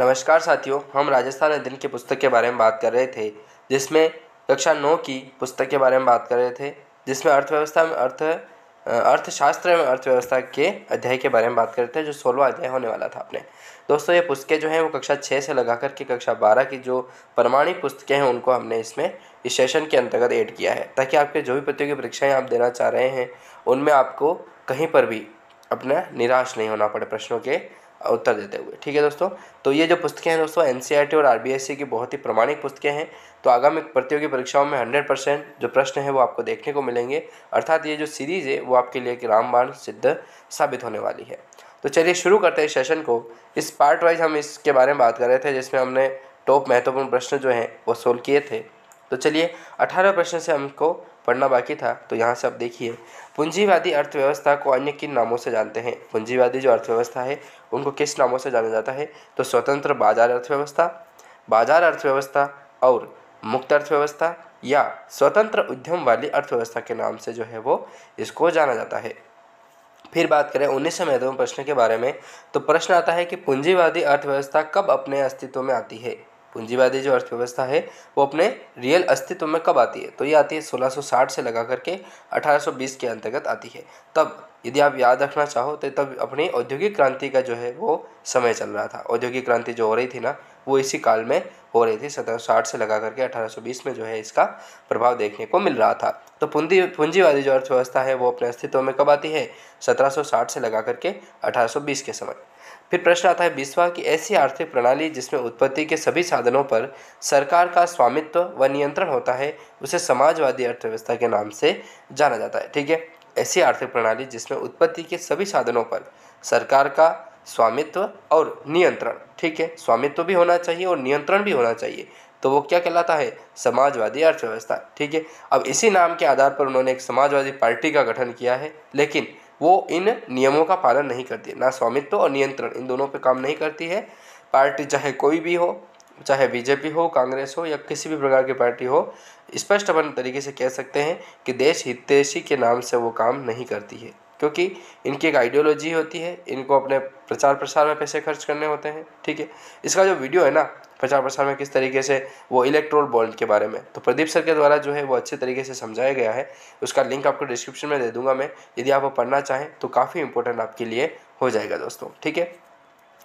नमस्कार साथियों, हम राजस्थान अध्ययन की पुस्तक के बारे में बात कर रहे थे, जिसमें कक्षा नौ की पुस्तक के बारे में बात कर रहे थे, जिसमें अर्थव्यवस्था में अर्थ अर्थशास्त्र एवं अर्थव्यवस्था के अध्याय के बारे में बात कर रहे थे, जो सोलवा अध्याय होने वाला था अपने। दोस्तों, ये पुस्तकें जो हैं, वो कक्षा छः से लगा कर के कक्षा बारह की जो प्रमाणिक पुस्तकें हैं, उनको हमने इसमें इस सेशन के अंतर्गत ऐड किया है, ताकि आपके जो भी प्रतियोगी परीक्षाएँ आप देना चाह रहे हैं, उनमें आपको कहीं पर भी अपना निराश नहीं होना पड़े प्रश्नों के उत्तर देते हुए। ठीक है दोस्तों? तो ये जो पुस्तकें हैं दोस्तों एन e और आर की बहुत ही प्रमाणिक पुस्तकें हैं। तो आगामी प्रतियोगी परीक्षाओं में हंड्रेड परसेंट जो प्रश्न है वो आपको देखने को मिलेंगे। अर्थात ये जो सीरीज़ है, वो आपके लिए एक रामबाण सिद्ध साबित होने वाली है। तो चलिए शुरू करते हैं सेशन को। इस पार्ट वाइज हम इसके बारे में बात कर रहे थे, जिसमें हमने टॉप महत्वपूर्ण प्रश्न जो हैं वो सोल्व किए थे। तो चलिए, अठारह प्रश्न से हमको पढ़ना बाकी था तो यहाँ से आप देखिए। पूंजीवादी अर्थव्यवस्था को अन्य किन नामों से जानते हैं? पूंजीवादी जो अर्थव्यवस्था है, उनको किस नामों से जाना जाता है? तो स्वतंत्र बाज़ार अर्थव्यवस्था बाज़ार अर्थव्यवस्था और मुक्त अर्थव्यवस्था या स्वतंत्र उद्यम वाली अर्थव्यवस्था के नाम से जो है वो इसको जाना जाता है। फिर बात करें उन्नीस सौ महत्वपूर्ण प्रश्न के बारे में तो प्रश्न आता है कि पूंजीवादी अर्थव्यवस्था कब अपने अस्तित्व में आती है? पूंजीवादी जो अर्थव्यवस्था है, वो अपने रियल अस्तित्व में कब आती है? तो ये आती है 1660 से लगा करके 1820 के अंतर्गत आती है। तब, यदि आप याद रखना चाहो तो तब अपनी औद्योगिक क्रांति का जो है, वो समय चल रहा था। औद्योगिक क्रांति जो हो रही थी ना, वो इसी काल में हो रही थी। सत्रह साठ से लगा करके अठारह बीस में जो है, इसका प्रभाव देखने को मिल रहा था। तो पूंजी, पूंजीवादी जो अर्थव्यवस्था है, वो अपने अस्तित्व में कब आती है? सत्रह साठ से लगा करके अठारह बीस के समय। फिर प्रश्न आता है, बीसवा की ऐसी आर्थिक प्रणाली जिसमें उत्पत्ति के सभी साधनों पर सरकार का स्वामित्व व नियंत्रण होता है, उसे समाजवादी अर्थव्यवस्था के नाम से जाना जाता है। ठीक है? ऐसी आर्थिक प्रणाली जिसमें उत्पत्ति के सभी साधनों पर सरकार का स्वामित्व और नियंत्रण, ठीक है? स्वामित्व भी होना चाहिए और नियंत्रण भी होना चाहिए। तो वो क्या कहलाता है? समाजवादी अर्थव्यवस्था, ठीक है? अब इसी नाम के आधार पर उन्होंने एक समाजवादी पार्टी का गठन किया है, लेकिन वो इन नियमों का पालन नहीं करती ना स्वामित्व और नियंत्रण, इन दोनों पे काम नहीं करती है। पार्टी चाहे कोई भी हो, चाहे बीजेपी हो, कांग्रेस हो या किसी भी प्रकार की पार्टी हो स्पष्ट अपन तरीके से कह सकते हैं कि देश हितेशी के नाम से वो काम नहीं करती है। क्योंकि इनकी एक आइडियोलॉजी होती है, इनको अपने प्रचार प्रसार में पैसे खर्च करने होते हैं, ठीक है? इसका जो वीडियो है ना प्रचार प्रसार में किस तरीके से, वो इलेक्ट्रोल बॉन्ड के बारे में तो प्रदीप सर के द्वारा जो है वो अच्छे तरीके से समझाया गया है, उसका लिंक आपको डिस्क्रिप्शन में दे दूँगा मैं, यदि आप वो पढ़ना चाहें तो काफ़ी इंपॉर्टेंट आपके लिए हो जाएगा दोस्तों, ठीक है?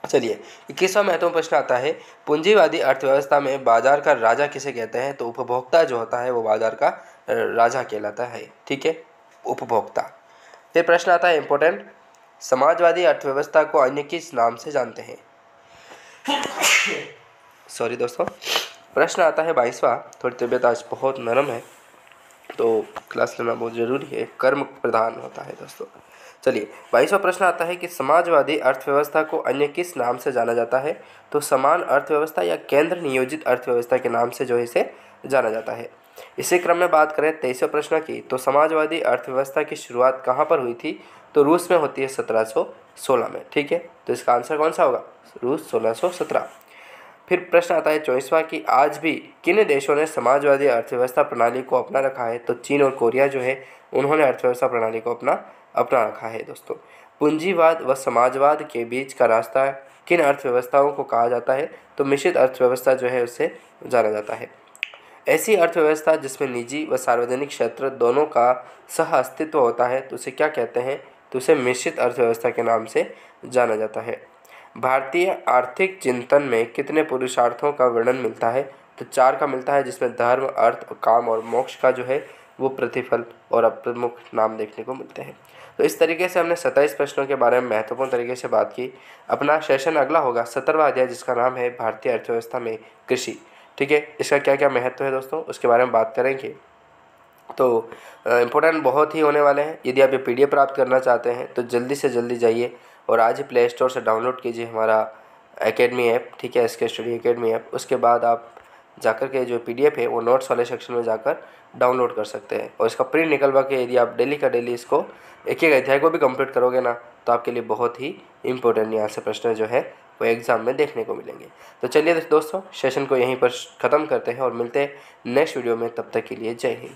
चलिए, इक्कीसवा महत्वपूर्ण प्रश्न आता है, पूंजीवादी अर्थव्यवस्था में बाज़ार का राजा किसे कहते हैं? तो उपभोक्ता जो होता है, वो बाज़ार का राजा कहलाता है, ठीक है? उपभोक्ता। फिर प्रश्न आता है इम्पोर्टेंट समाजवादी अर्थव्यवस्था को अन्य किस नाम से जानते हैं? सॉरी दोस्तों। प्रश्न आता है बाईसवा, थोड़ी तबीयत आज बहुत नरम है तो क्लास लेना बहुत ज़रूरी है, कर्म प्रधान होता है दोस्तों। चलिए, बाईसवा प्रश्न आता है कि समाजवादी अर्थव्यवस्था को अन्य किस नाम से जाना जाता है? तो समान अर्थव्यवस्था या केंद्र नियोजित अर्थव्यवस्था के नाम से जो है इसे जाना जाता है। इसी क्रम में बात करें तेईसवें प्रश्न की तो समाजवादी अर्थव्यवस्था की शुरुआत कहाँ पर हुई थी? तो रूस में होती है सत्रह सोलह में, ठीक है? तो इसका आंसर कौन सा होगा? रूस सोलह सौ सत्रह। फिर प्रश्न आता है चौबीसवा कि, आज भी किन देशों ने समाजवादी अर्थव्यवस्था प्रणाली को अपना रखा है? तो चीन और कोरिया जो है, उन्होंने अर्थव्यवस्था प्रणाली को अपना अपना रखा है दोस्तों। पूंजीवाद व समाजवाद के बीच का रास्ता किन अर्थव्यवस्थाओं को कहा जाता है? तो मिश्रित अर्थव्यवस्था जो है उससे जाना जाता है। ऐसी अर्थव्यवस्था जिसमें निजी व सार्वजनिक क्षेत्र दोनों का सह अस्तित्व होता है तो उसे क्या कहते हैं? तो उसे मिश्रित अर्थव्यवस्था के नाम से जाना जाता है। भारतीय आर्थिक चिंतन में कितने पुरुषार्थों का वर्णन मिलता है? तो चार का मिलता है, जिसमें धर्म, अर्थ, काम और मोक्ष का जो है, वो प्रतिफल और अप्रमुख नाम देखने को मिलते हैं। तो इस तरीके से हमने सत्ताईस प्रश्नों के बारे में महत्वपूर्ण तरीके से बात की। अपना सेशन अगला होगा सत्तरवा अध्याय, जिसका नाम है, भारतीय अर्थव्यवस्था में कृषि। ठीक है? इसका क्या क्या महत्व है दोस्तों? उसके बारे में बात करेंगे। तो इम्पोर्टेंट बहुत ही होने वाले हैं। यदि आप ये पी प्राप्त करना चाहते हैं तो जल्दी से जल्दी जाइए और आज ही प्ले स्टोर से डाउनलोड कीजिए हमारा एकेडमी ऐप ठीक है? एस के स्टडी एकेडमी ऐप उसके बाद आप जाकर के जो पी है, वो नोट्स वाले सेक्शन में जाकर डाउनलोड कर सकते हैं। और इसका प्रिंट निकलवा के यदि आप डेली का डेली इसको एक एक अध्याय को भी कंप्लीट करोगे ना तो आपके लिए बहुत ही इंपॉर्टेंट यहाँ से प्रश्न जो है वो एग्ज़ाम में देखने को मिलेंगे। तो चलिए दोस्तों सेशन को यहीं पर ख़त्म करते हैं और मिलते हैं नेक्स्ट वीडियो में। तब तक के लिए जय हिंद।